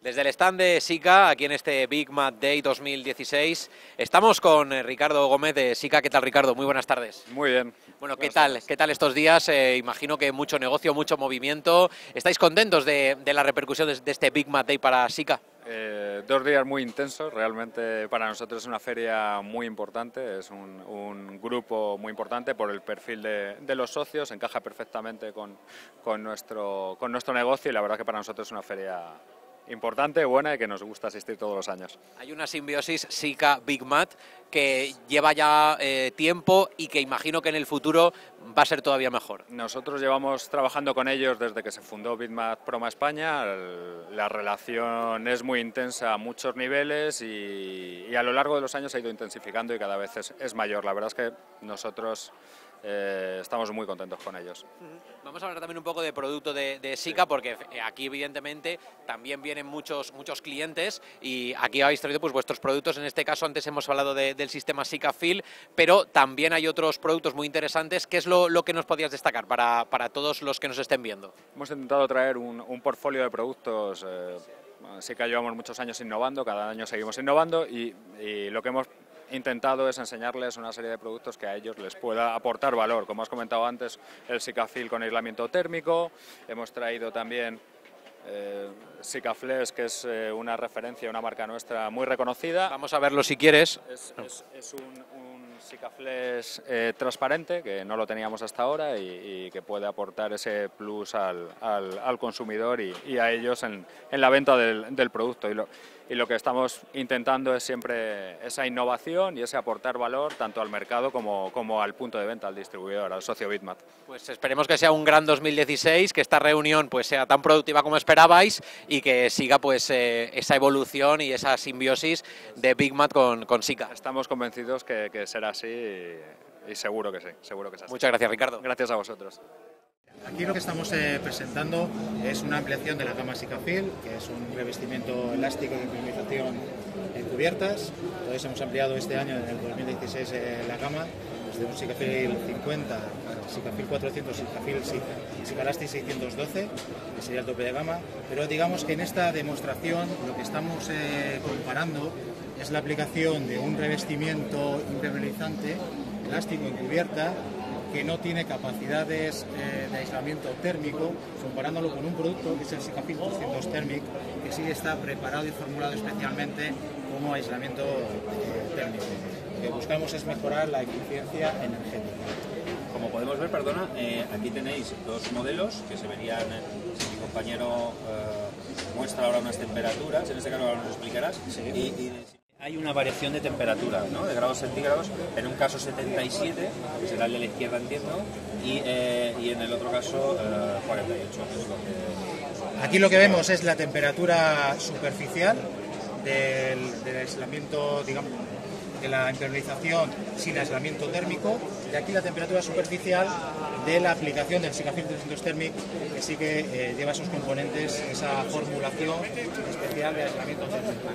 Desde el stand de SICA, aquí en este Big Mat Day 2016, estamos con eh, Ricardo Gómez de SICA. ¿Qué tal, Ricardo? Muy buenas tardes. Muy bien. Bueno, ¿qué tal? ¿Qué tal estos días? Eh, imagino que mucho negocio, mucho movimiento. ¿Estáis contentos de, la repercusión de, este Big Mat Day para SICA? Eh, dos días muy intensos, realmente para nosotros es una feria muy importante, es un, grupo muy importante por el perfil de, los socios, encaja perfectamente con, con, nuestro, con nuestro negocio y la verdad que para nosotros es una feria importante, buena y que nos gusta asistir todos los años. Hay una simbiosis SICA-Big Mat que lleva ya eh, tiempo y que imagino que en el futuro va a ser todavía mejor. Nosotros llevamos trabajando con ellos desde que se fundó Bitmat Proma España. La relación es muy intensa a muchos niveles y, a lo largo de los años ha ido intensificando y cada vez es, es mayor. La verdad es que nosotros eh, estamos muy contentos con ellos. Vamos a hablar también un poco de producto de, de SICA, porque aquí evidentemente también vienen muchos, muchos clientes y aquí habéis traído pues, vuestros productos, en este caso antes hemos hablado del sistema SICA Fill, pero también hay otros productos muy interesantes. ¿Qué es lo, que nos podías destacar para, para, todos los que nos estén viendo? Hemos intentado traer un, un portfolio de productos... Eh, llevamos muchos años innovando, cada año seguimos innovando y, y lo que hemos intentado es enseñarles una serie de productos que a ellos les pueda aportar valor. Como has comentado antes, el Sikafil con aislamiento térmico, hemos traído también eh, Sikaflex, que es eh, una referencia, una marca nuestra muy reconocida. Vamos a verlo si quieres. Es, un, un Sikaflex eh, transparente, que no lo teníamos hasta ahora y, que puede aportar ese plus al, al, consumidor y, a ellos en, en la venta del, del producto. Y lo, y lo que estamos intentando es siempre esa innovación y ese aportar valor tanto al mercado como, como al punto de venta, al distribuidor, al socio Bitmat. Pues esperemos que sea un gran 2016, que esta reunión pues sea tan productiva como esperabais y que siga pues eh, esa evolución y esa simbiosis de Bitmat con, con SICA. Estamos convencidos que, será así y, seguro que sí, seguro que sí. Muchas gracias Ricardo. Gracias a vosotros. Aquí lo que estamos eh, presentando es una ampliación de la gama Sikafil, que es un revestimiento elástico de impermeabilización en cubiertas. Entonces hemos ampliado este año, en el 2016, eh, la gama desde un Sikafil 50 Sikafil 400, Sikafil Sikalastic 612, que sería el tope de gama. Pero digamos que en esta demostración lo que estamos eh, comparando es la aplicación de un revestimiento impermeabilizante elástico en cubierta que no tiene capacidades eh, de aislamiento térmico, comparándolo con un producto que es el Sikafil 200 Thermic, que sí está preparado y formulado especialmente como aislamiento eh, térmico. Lo que buscamos es mejorar la eficiencia energética. Como podemos ver, perdona, eh, aquí tenéis dos modelos que se verían, si mi compañero muestra ahora unas temperaturas, en este caso ahora nos explicarás, hay una variación de temperatura, ¿no? de grados centígrados, en un caso 77, que será el de la izquierda entiendo, y, eh, y en el otro caso 48. Eh, Aquí lo que vemos es la temperatura superficial del, aislamiento, digamos, de la impermeabilización sin aislamiento térmico, y aquí la temperatura superficial de la aplicación del Sikafil 300 Thermic, que sí que eh, lleva esos componentes, esa formulación especial de aislamiento térmico.